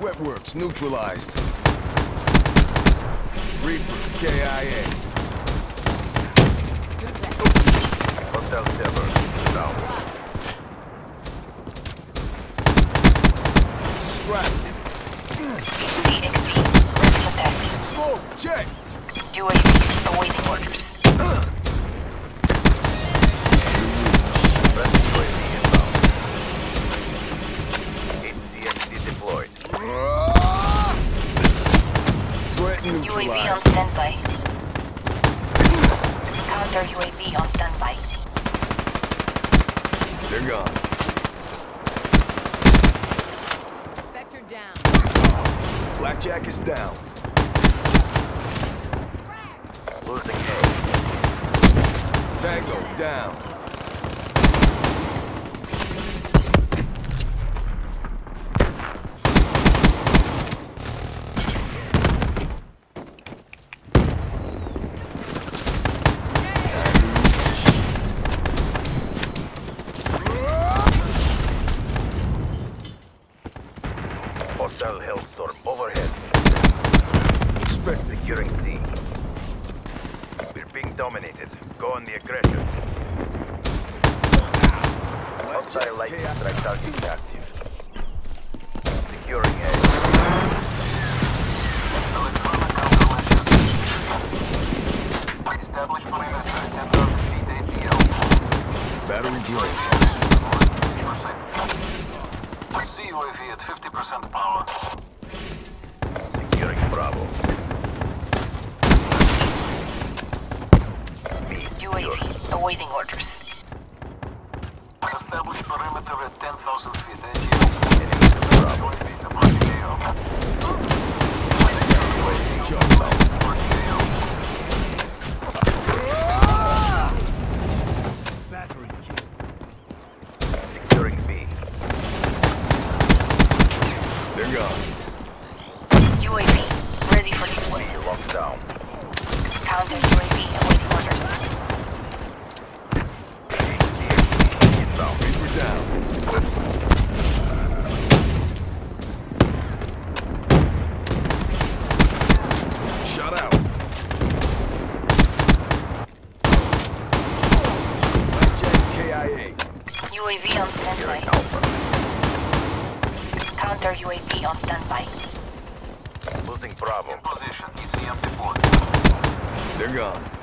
Sweatworks neutralized. Reaper, KIA. Hostile server down. Scrap. HC XD. Ready for testing. Smoke, check. UAV awaiting orders. UAV on standby. Counter UAV on standby. They're gone. Vector down. Blackjack is down. Losing A. Tango down. Hostile Hellstorm overhead. Expect Securing C. We're being dominated. Go on the aggression. Hostile light strike target active. Securing A. Establish perimeter 10,000 feet AGL. Battery drained. 50%. CUAV at 50% power. Securing Bravo. B. UAV awaiting orders. Establish perimeter at 10,000 feet AGL. Enemy to Bravo. UAV approaching AO. UAV inbound. Approaching AO. Securing B. They're gone. UAV ready for locked down. Counter UAV awaiting orders. Inbound. Reaper down. Shut out. KIA. UAV on standby. Counter UAV on standby. Losing Bravo. Position. ECM deployed. They're gone.